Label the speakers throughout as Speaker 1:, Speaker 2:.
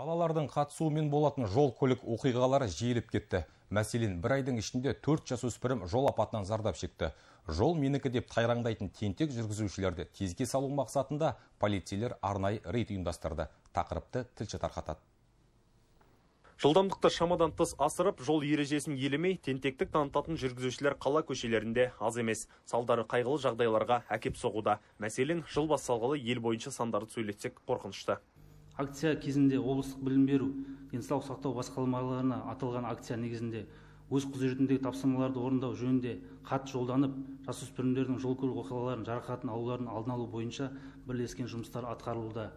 Speaker 1: Балалардың қатысуымен болатын жол көлік оқиғалары жиіліп кетті. Мәселен, бір айдың ішінде төрт жасөспірім жол апатынан зардап шекті. Жол менікі деп тайраңдайтын тентек жүргізушілерді тезге салу мақсатында полицейлер арнайы рейд ұйымдастырды. Тақырыпты тілші тарқатады.
Speaker 2: Жылдамдықты шамадан тыс асырып, жол ережесін елемей, тентектік танытатын жүргізушілер қала көшелерінде аз емес. Салдары қайғылы жағдайларға әкеп соғуда. Мәселен, жыл басталғалы ел бойынша сандарды сөйлетсек қорқынышты
Speaker 3: акция кезінде облыстық білім беру денсаулық сақтау басқармаларына аталған акция негізінде өз құзыретіндегі тапсырмаларды орындау жөнінде хат жолданып жасөспірімдердің жол көлік оқиғаларын жарақатын алуларын алдын алу бойынша бірлескен жұмыстар атқарылуда.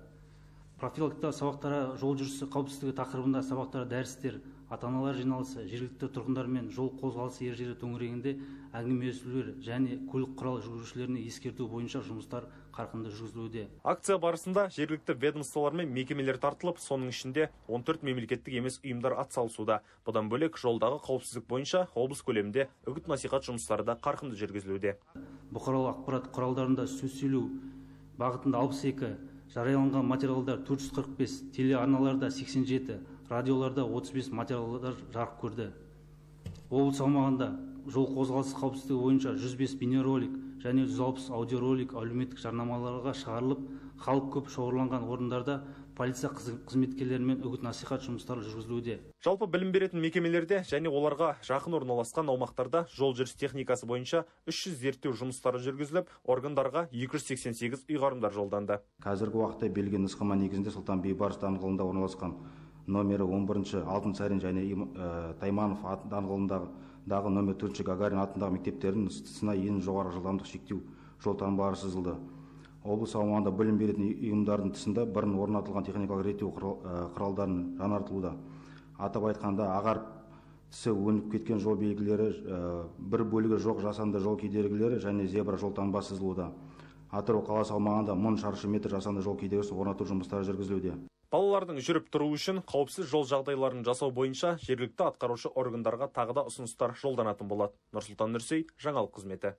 Speaker 3: Профилактика сабақтары жол жүрісі қауіпсіздігі тақырыбында сабақтар дәрістер ата аналар жиналысы жергілікті тұрғындармен жол қозғалысы ережелері төңірегінде әңгімелесулер және көлік құрал жүргізушілеріне ескерту бойынша жұмыстар қарқынды жүргізілуде.
Speaker 2: Акция барысында жергілікті ведомстволар мен мекемелер тартылып соның ішінде 14 мемлекеттік емес ұйымдар атсалысуда. Бұдан бөлек жолдағы қауіпсіздік бойынша облыс көлемінде үгіт насихат жұмыстары да қарқынды жүргізілуде.
Speaker 3: Бұқаралық ақпарат құралдарында сөз сөйлеу бағытында 62 жарияланған материалдар 445 телеарналарда 87 радиоларда 35 материалдар жарық көрді. Облыс аумағында жол қозғалысы қауіпсіздігі бойынша 105 бейнеролик және 160 аудиоролик әлеуметтік жарнамаларға шығарылып халық көп шоғырланған орындарда полиция қызметкерлерімен үгіт насихат жұмыстары жүргізілуде.
Speaker 2: Жалпы білім беретін мекемелерде және оларға жақын орналасқан аумақтарда жол жүріс техникасы бойынша 300 зерттеу жұмыстары жүргізіліп органдарға 288 ұйғарымдар жолданды.
Speaker 4: Қазіргі уақытта берілген нұсқама негізінде сұлтан бейбарыс даңғылында орналасқан номері 11 алтынсарин және тайманов даңғылындағы номер төртінші гагарин атындағы мектептердің сына ең жоғары жылдамдық шектеу жол таңбалары сызылды. Облыс аумағында білім беретін ұйымдардың тұсында бұрын орнатылған техникалық реттеу құралдарын жаңартылуда. Атап айтқанда ағарып тісі өніп кеткен жол белгілері бір бөлігі жоқ жасанды жол кедергілері және зебра жол таңбасы сызылуда. Атырау қаласы аумағында мың шаршы метр жасанды жол кедергісі орнату жұмыстары жүргізілуде.
Speaker 2: Балалардың жүріп тұруы үшін қауіпсіз жол жағдайларын жасау бойынша жергілікті атқарушы органдарға тағы да ұсыныстар жолданатын болады. Нұрсұлтан нұрсей жаңалық қызметі.